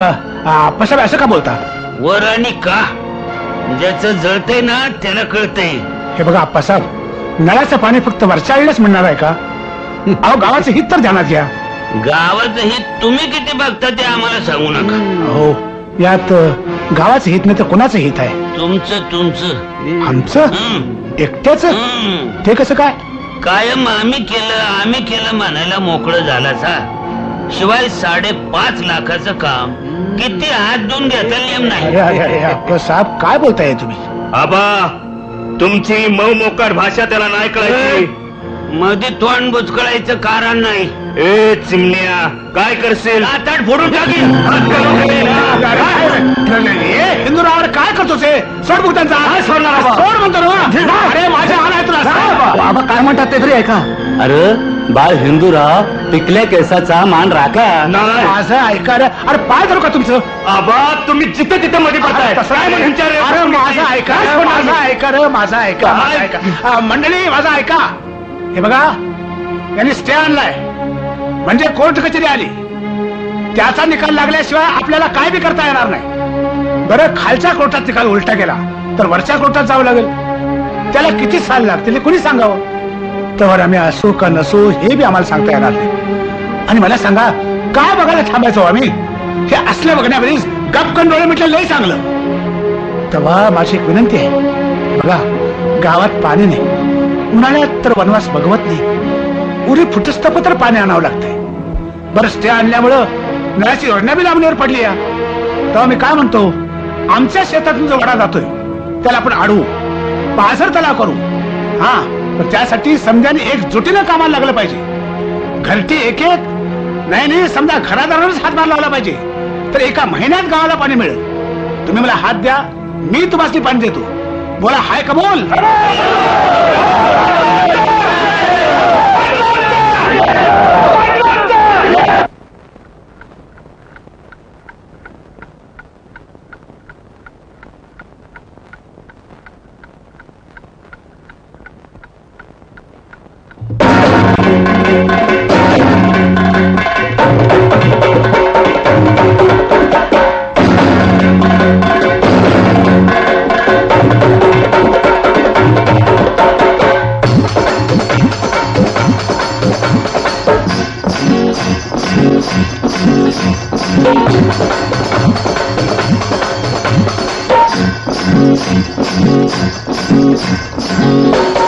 आप्पासाहेब असं का बोलता? वर आणि का? ज्याचं जळतंय ना त्याला कळतंय. हे बघा आप्पासाहेब नळाचं पाणी फक्त वरच्या आईलाच मिळणार आहे का? अहो गावाचं हित तर ध्यानात घ्या. गावाचं हित तुम्ही किती बघता ते आम्हाला सांगू नका. हो यात गावाचं हित नाही तर कोणाचं हित आहे? तुमचं तुमचं. आमचं? एकट्याच? हं. ते कसं काय? कायम आम्ही केलं आम्ही केलं म्हणायला मोकळं झाला सा शिवाय साडेपाच लाखाचं काम. किती हात धुवून घेता नियम नाही. अरे अरे अरे आप्पासाहेब काय बोलताय तुम्ही? आबा तुमची मऊ मोकार भाषा त्याला नाही कळायची. मध्ये तोंड बुचकळायचं कारण नाही. ए चिमण्या काय करशील? ताट फोडून टाकेल हिंदूरावर काय? करतोस हे? सोड मग त्यांचा. सोड म्हणतो ना अरे माझ्या आहे तुला बाबा काय म्हणतात ते तरी ऐका. अरे बाळ हिंदूराव पिकल्या केसाचा मान राखा. नाही माझं ऐका रे. अरे पाय धरू का तुमचं? आबा तुम्ही जिथे तिथे मध्ये पडताय. तसं नाही काय म्हणत. म्हणताय रे? अरे माझं ऐका रे, माझं ऐका रे माझं ऐका माझं ऐका. अ, मंडळी माझं ऐका. हे बघा यांनी स्टे आणलाय. म्हणजे कोर्ट कचेरी आली. त्याचा निकाल लागल्याशिवाय आपल्याला काय बी करता येणार नाही. बरं खालच्या कोर्टात निकाल उलटा गेला. तर वरच्या कोर्टात जावं लागेल. त्याला किती साल लागतील? हे कुणी सांगावं? तर आम्ही असू का नसू हे बी आम्हाला सांगता येणार नाही. आणि मला सांगा काय बघायला थांबायचो आम्ही? हे असलं बघण्यामध्ये गपकन डोळे म्हटलं लय चांगलं. तेव्हा माझी एक विनंती आहे. बघा गावात पाणी नाही. उन्हाळ्यात तर वनवास भगवत नाही. उरी फुटस्तप तर पाणी आणावं लागतंय. बरं स्टे आणल्यामुळं नळाची योजना बी लांबणीवर पडली या तेव्हा मी काय म्हणतो? आमच्या शेतातून जो वडा जातोय त्याला आपण आडवू. पाझर तलाव करू. हा. तर त्यासाठी समजाने एकजुटीनं कामाला लागलं पाहिजे. घरटी एक एक नाही नाही समजा घरादारानच हातभार लावला पाहिजे. तर एका महिन्यात गावाला पाणी मिळेल. तुम्ही मला हात द्या मी तुम्हाला पाणी देतो. बोला हाय का बोल? काम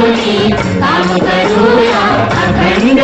गाळुनी काम करूया अखंड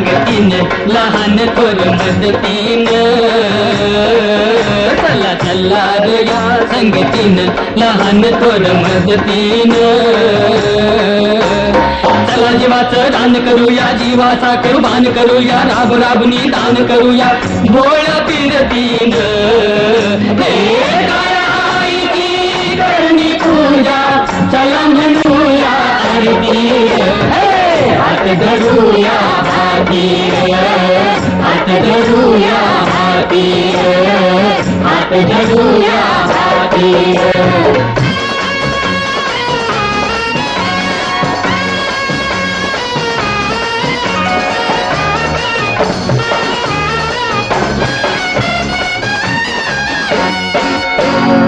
संगतीनं लहान थोर मदतीन चला चला रे या संगतीन लहान थोर मदतीन चला जीवाचं दान करूया जीवाचा कुर्बान करूया राब राबनी दान करूया. बोळ पिरती धरूया हातीर हात धरूया हातीर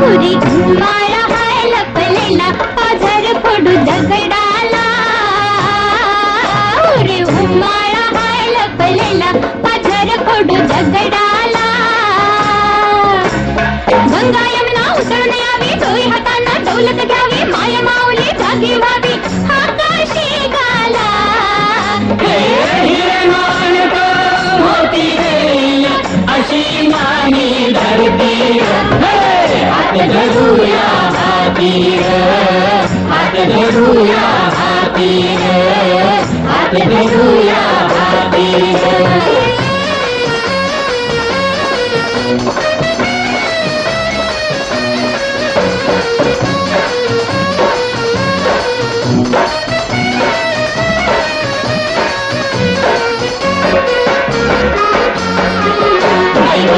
पुरी हातीर हात धरूया हातीर हात धरूया हातीर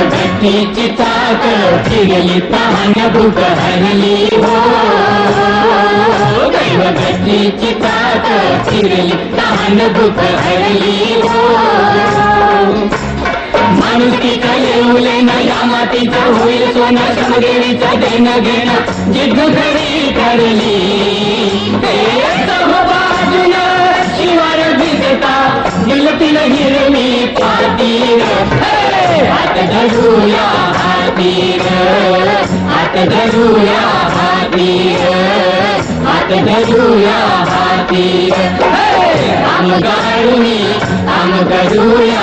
भक्तीची चाक फिरली तहान भूक हरली हो। दैव भक्तीची पात चिरली लहान भूक हरली हो माणूस की येऊले ना या मातीचं होईल सोना समदेवीचं देणं घेणं जिद्द खरी करली शिवार दिसता दिलतील हिरवी पातीर हात धरूया हातीर हात धरूया हातीर हात धरूया हातीर काम गाळुनी काम करूया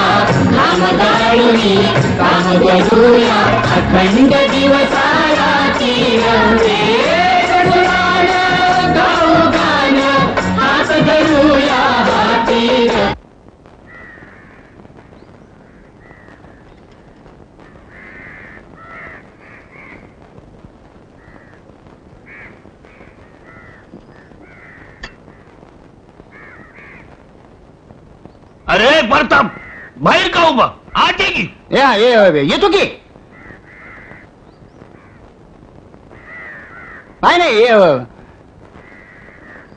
काम गाळुनी काम करूया अखंड दिवसाला तीर अरे प्रताप बाहेर का उभा? आत ये की या ये- येतो की. काय नाही हे-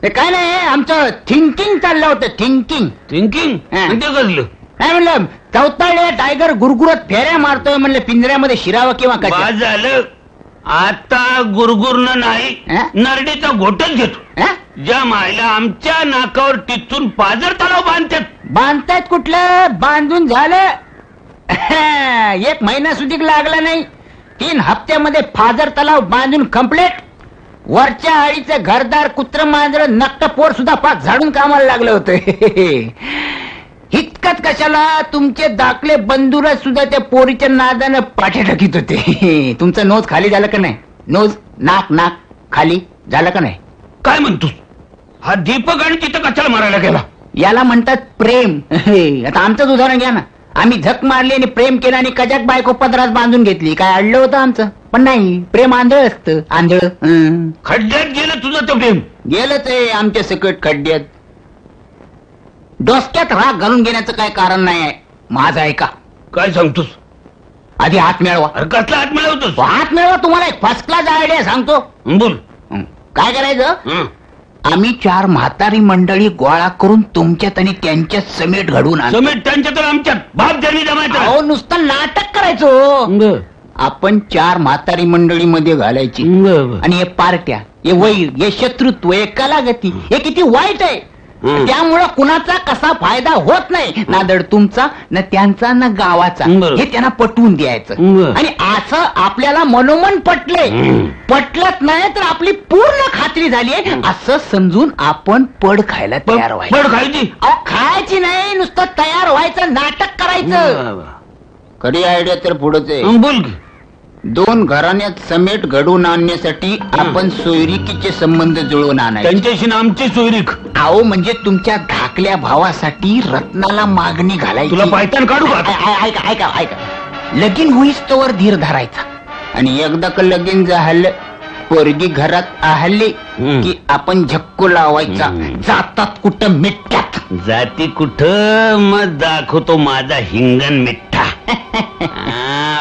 हे काय नाही आमचं थिंकिंग चाललं होतं थिंकिंग. थिंकिंग हा. ते कसलं? काय म्हणलं चौताळे टायगर गुरगुरत फेऱ्या मारतोय म्हणलं पिंजऱ्यामध्ये शिरावं किंवा काय झालं आता गुरगुरन नाही? नरडीचा घोटच घेतो. ज्या मायला आमच्या नाकावर टिचून पाजर तलाव बांधतात. बांधतायत कुठलं? बांधून झालं. एक महिना सुधीक लागला नाही. तीन हप्त्यामध्ये फाजर तलाव बांधून कंप्लीट वरच्या आळीचं घरदार कुत्र मांजर नक्क पोर सुद्धा पाक झाडून कामाला लागलं होतं. इतकंच कशाला? तुमचे दाखले बंधुरच सुद्धा त्या पोरीच्या नादानं पाठे टाकीत होते. तुमचं नोज खाली झालं का नाही? नोज नाक नाक खाली झालं का नाही? काय म्हणतोस? हा दीपक आणि तिथं कशाला मारायला गेला? याला म्हणतात प्रेम. आता आमचंच उदाहरण घ्या ना. आम्ही झक मारली आणि प्रेम केलं आणि कजाक बायको पदरात बांधून घेतली. काय अडलं होतं आमचं? पण नाही. प्रेम आंधळ असतं. आंधळ. खड्ड्यात गेलं तुझं ते प्रेम. गेलं ते आमच्या सकट खड्ड्यात. डोसक्यात राग घालून घेण्याचं काय कारण नाही आहे माझं ऐका. काय सांगतोस? आधी हात मिळवा. अरे कसला हात मिळवतोस? हात मिळवा तुम्हाला एक फर्स्ट क्लास आयडिया सांगतो. बोल. हं. काय करायचं? हं. आम्ही चार म्हातारी मंडळी गोळा करून तुमच्यात आणि त्यांच्यात समेट घडवून आणू. समेत त्यांच्या तर आमच्यात. बाप त्यांनी जमायचं. अहो नुसतं नाटक करायचो. आपण चार म्हातारी मंडळीमध्ये घालायची. आणि हे पार्ट्या हे वैर हे शत्रुत्व हे कलागती हे किती वाईट आहे. हम्म. त्यामुळं कुणाचा कसा फायदा होत नाही ना दड तुमचा ना त्यांचा ना गावाचा. बरोबर. हे त्यांना पटवून द्यायचं. आणि असं आपल्याला मनोमन पटलंय हम्म. पटलत नाही तर आपली पूर्ण खात्री झाली आहे. असं समजून आपण पड खायला तयार व्हायचं. खायची? अहो, खायची नाही नुसतं तयार व्हायचं नाटक करायचं. खरी आयडिया तर पुढच आहे. बोल की. दोन घराण्यात समेट घडवून आणण्यासाठी आपण सोयरिकीचे संबंध जुळवून आणायचे. त्यांच्याशी ना आमची सोयरीक. अहो म्हणजे तुमच्या धाकल्या भावासाठी रत्नाला मागणी घालायची. तुला पायतान काढू का? ऐ- ऐ- ऐका ऐका ऐका. लगीन होईस तोवर धीर धरायचा. आणि एकदा का लगीन झालं पोरगी घरात आहली हम्म. की आपण झक्को लावायचा. हम्म. जातात कुठं मिठ्यात. जाती कुठं? मग दाखवतो माझा हिंगण आ,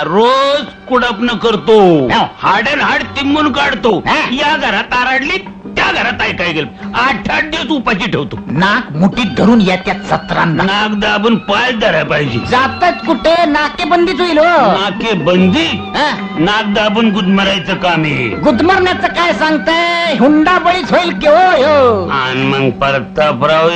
रोज कुडपण करतो। हा. हाडन हाड तिंबून काढतो। हा. या घरात आरडली त्या घरात ऐकाय गेलं आठ आठ दिवस उपाशी ठेवतो. नाक मुठीत धरून येत्यात सतरांना. नाक दाबून पाय धरायला पाहिजे. जातात कुठे? नाकेबंदीच होईल हो. नाके बंदी हा? नाक दाबून गुदमरायचं काम आहे. गुदमरण्याचं काय सांगताय? हुंडा बळीच होईल की हो हो. आणि मग परतापराव